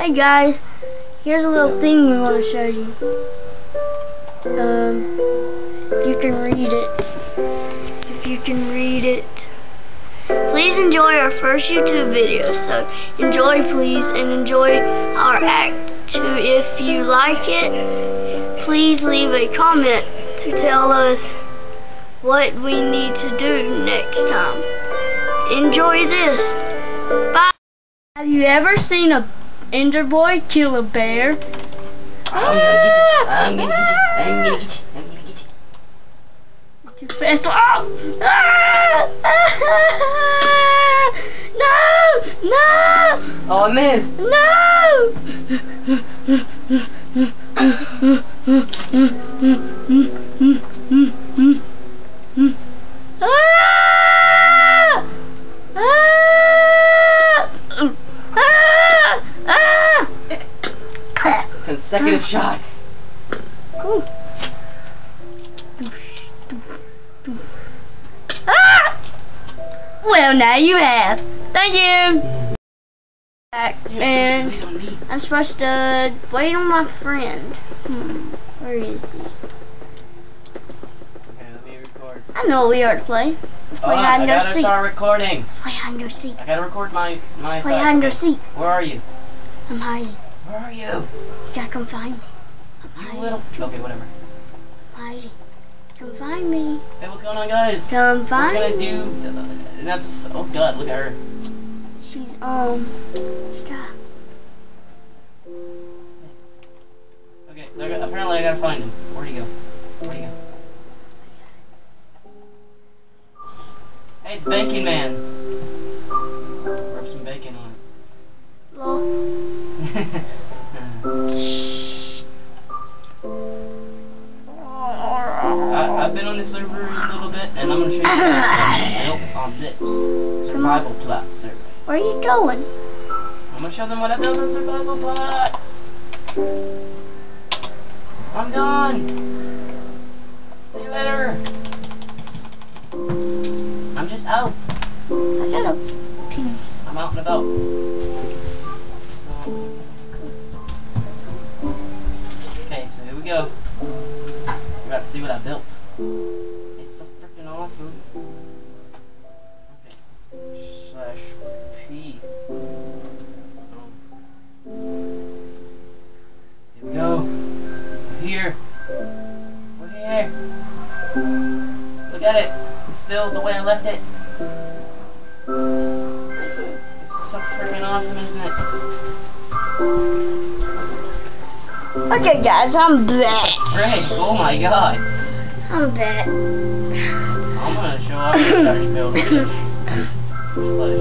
Hey guys, here's a little thing we want to show you. Um, you can read it. If you can read it. Please enjoy our first YouTube video. So enjoy please and enjoy our act too. If you like it, please leave a comment to tell us what we need to do next time. Enjoy this. Bye. Have you ever seen a Ender Boy kill a bear? I'm gonna get you. I'm gonna get you. I'm gonna get you. I'm gonna get you. Too fast. Oh! Ah! Ah! No! No! Oh, I missed. No! Cool. Ah! Well, now you have. Thank you. Back, and Wait on me. I'm supposed to wait on my friend. Hmm, where is he? Okay, let me record. I know what we are to play. Let's play on, hide I and go gotta seek. start recording. Let's play hide and go seek. I gotta record my my Let's play side. hide and go seek. Where are you? I'm hiding. Where are you? You gotta come find me. I'm You hiding. little. Okay, whatever. I'm. Come find me. Hey, what's going on, guys? Come find We're gonna me. do uh, an episode. Oh God, look at her. She's um. Stop. Okay, so I got, apparently I gotta find him. Where'd he go? Where'd he go? Hey, it's Bacon Man. Rub some bacon on Lol. it. I, I've been on this server a little bit, and I'm gonna show you what I built on this survival plot server. Where are you going? I'm gonna show them what I built on survival plots. I'm gone. See you later. I'm just out. I got a pin. I'm out and about. Okay, so here we go. We're about to see what I built. It's so freaking awesome. Okay. Slash P. Um, Here we go. We're here. We're here. Look at it. It's still the way I left it. It's so freaking awesome, isn't it? Okay, guys, I'm back. Great. Oh my god. I'm back. I'm gonna show off what I built. Flush.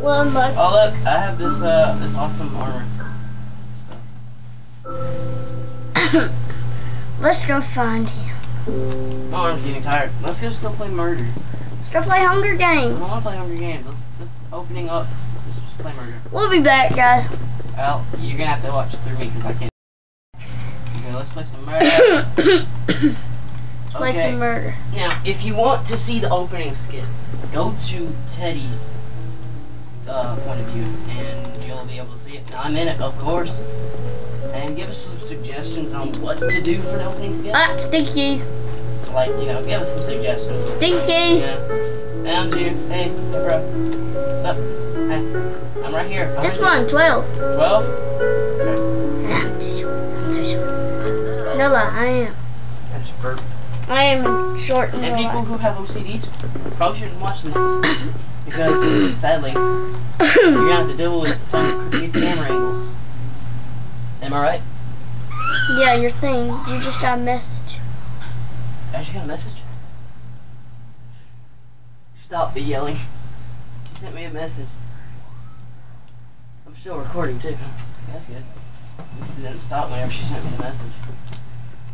well, I'm back. Oh look, I have this uh this awesome armor. Let's go find him. Oh, I'm getting tired. Let's just go play murder. Let's go play Hunger Games. I don't wanna play Hunger Games. Let's let's opening up. Let's just play murder. We'll be back, guys. Well, you're gonna have to watch through me because I can't. Play some murder. Play Okay. some murder. Now, if you want to see the opening skit, go to Teddy's uh, point of view, and you'll be able to see it. Now, I'm in it, of course. And give us some suggestions on what to do for the opening skit. Ah, sticky keys. Like, you know, give us some suggestions. Stinkies. Yeah. Hey, I'm here. Hey, hey, bro. What's up? Hey, I'm right here. This one, 12. 12? Okay. Short. No I am. I just burped. I am short in And people who have OCDs probably shouldn't watch this because, sadly, you're gonna have to deal with some creepy camera angles. Am I right? Yeah, your thing. You just got a message. I just got a message. Stop the yelling. She sent me a message. I'm still recording too. That's good. This didn't stop whenever she sent me the message.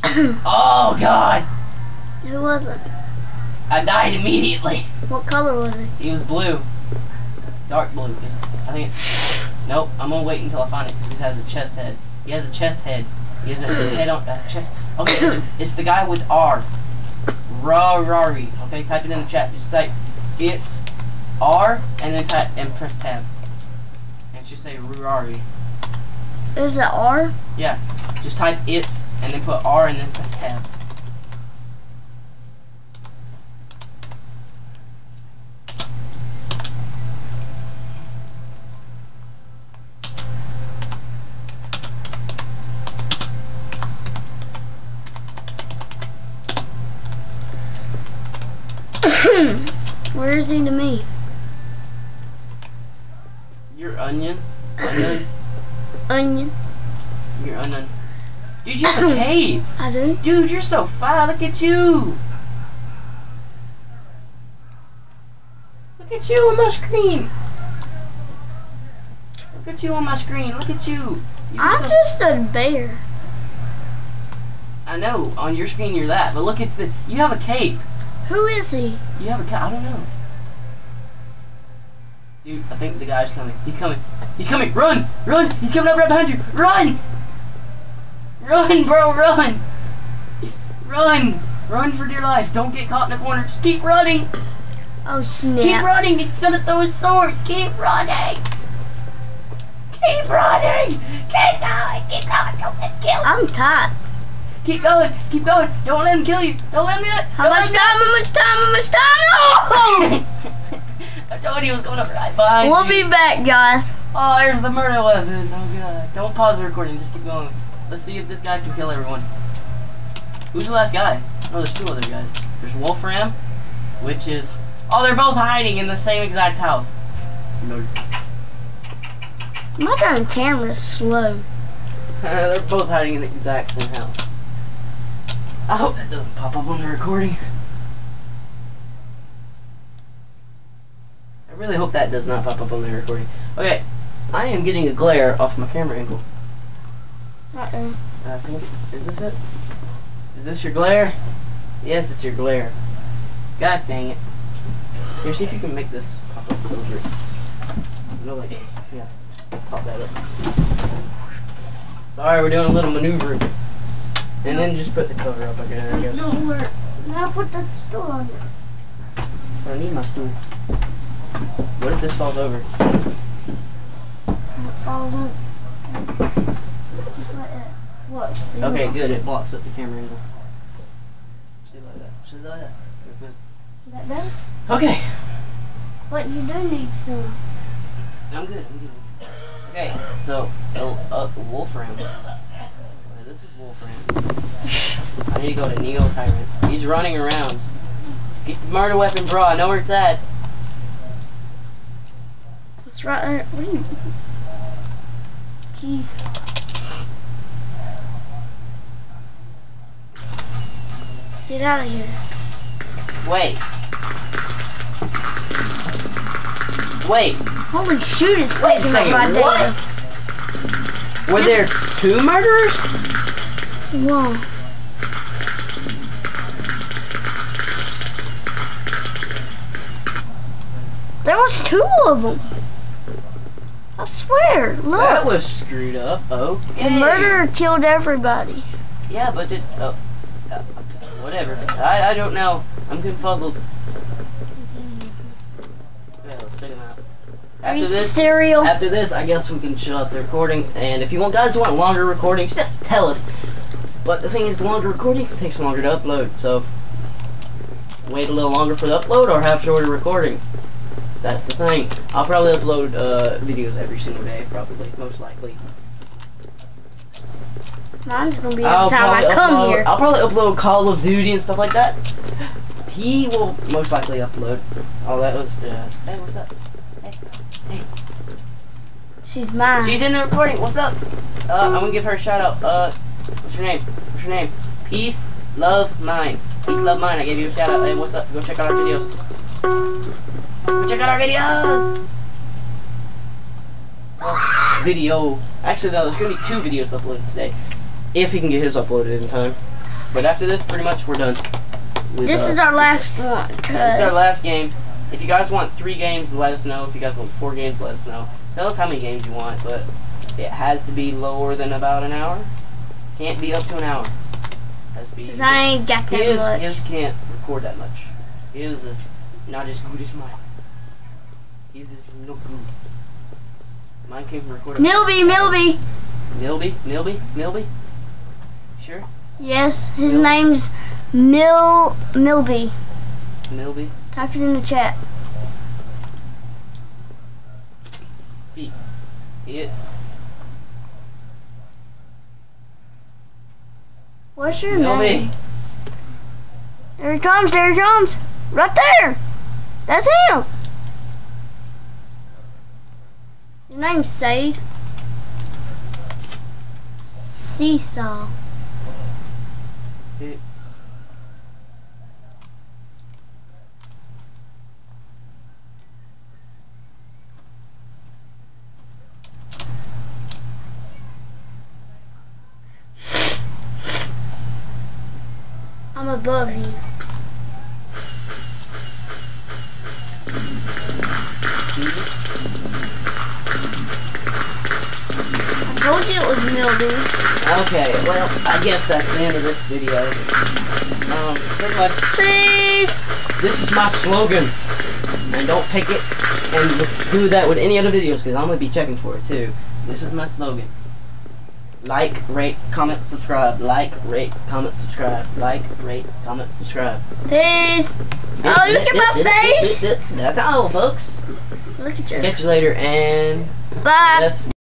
Oh God! Who was it? I died immediately. What color was it? He was blue. Dark blue. I think. It, nope. I'm gonna wait until I find it because he has a chest head. He has a chest head. He has a head on a chest. Okay, it's, it's the guy with R. Rari. Okay, type it in the chat. Just type it's R and then type and press tab. and it should say Rurari. There's the R. Yeah, just type it's and then put R and then press tab. Where is he to me? Your onion, onion, Onion. your onion. Dude, you have a cave. I do. Dude, you're so fine. Look at you. Look at you on my screen. Look at you on my screen. Look at you. You're I'm so- just a bear. I know. On your screen, you're that. But look at the. You have a cape. Who is he? You have a cape. I don't know. Dude, I think the guy's coming. He's coming. He's coming. Run! Run! He's coming up right behind you. Run! Run, bro, run! Run! Run for dear life. Don't get caught in the corner. Just keep running. Oh snap! Keep running. He's gonna throw his sword. Keep running. Keep running. Keep going. Keep going. Don't let him kill you. I'm tired. Keep going. Keep going. Don't let him kill you. Don't let him do it. How much time? How much time? How much time? do it. Told you he was going up right behind we'll you. be back, guys. Oh, there's the murder weapon. Oh god. Don't pause the recording. Just keep going. Let's see if this guy can kill everyone. Who's the last guy? Oh, there's two other guys. There's Wolfram, which is. Oh, they're both hiding in the same exact house. No. My darn is slow. they're both hiding in the exact same house. I hope that doesn't pop up on the recording. I really hope that does not pop up on the recording. Okay, I am getting a glare off my camera angle. Uh-oh. I think, is this it? Is this your glare? Yes, it's your glare. God dang it. Here, see if you can make this pop up over. No, like this. Yeah, pop that up. Sorry, we're doing a little maneuvering. And then just put the cover up, again. I guess. No, we're now put that stool on it. I need my stool. What if this falls over? It falls on. Just like that. What? Okay, good. It blocks up the camera angle. See like that. See like that. That better? Okay. But you do need some. I'm good. I'm good. Okay, so uh, uh, Wolfram. This is Wolfram. I need to go to Neo Tyrant. He's running around. Get the murder weapon, bro. I know where it's at. It's right there. What are you? Jeez. Get out of here. Wait. Wait. Holy shoot, it's Wait a second. What? Were there two murderers? Whoa. There was two of them. I swear. Look. That was screwed up. Okay. the murderer killed everybody. Yeah, but it. Oh, uh, whatever. I I don't know. I'm confuzzled. Yeah, let's check him out. After this, cereal? after this, I guess we can shut off the recording. And if you want guys want longer recordings, just tell us. But the thing is, longer recordings takes longer to upload. So wait a little longer for the upload, or have shorter recording. That's the thing. I'll probably upload uh, videos every single day, probably, most likely. Mine's gonna be I'll time I come upload, here. I'll probably upload Call of Duty and stuff like that. He will most likely upload. Oh, that was just. Hey, what's up? Hey, hey. She's mine. She's in the recording. What's up? Uh, I'm gonna give her a shout out. Uh, what's your name? What's your name? Peace, love, mine. Peace, love, mine. I gave you a shout out. Hey, what's up? Go check out our videos. Go check out our videos. Well, video. Actually, no, there's gonna be two videos uploaded today, if he can get his uploaded in time. But after this, pretty much we're done. with, this uh, is our last one. this is our last game. If you guys want three games, let us know. If you guys want four games, let us know. Tell us how many games you want, but it has to be lower than about an hour. Can't be up to an hour. Has to be. Cause I ain't got that his, much. his can't record that much. His is not as good as mine. His is no good. Mine came from recording. Milby, Milby. Milby, Milby, Milby. Sure. Yes, his name's Mil Milby. Milby. Type it in the chat. See, it's What's your Milby. name? There he comes, there he comes. Right there. That's him. His name's Sade. Seesaw. It's I'm above you. Told you it was Milby. okay. Well, I guess that's the end of this video. Um, pretty much, Please. this is my slogan, and don't take it and do that with any other videos because I'm gonna be checking for it too. This is my slogan. Like, rate, comment, subscribe. Like, rate, comment, subscribe. Like, rate, comment, subscribe. Peace. Oh, look at my face. That's all, folks. Look at your. Catch you later, and Bye.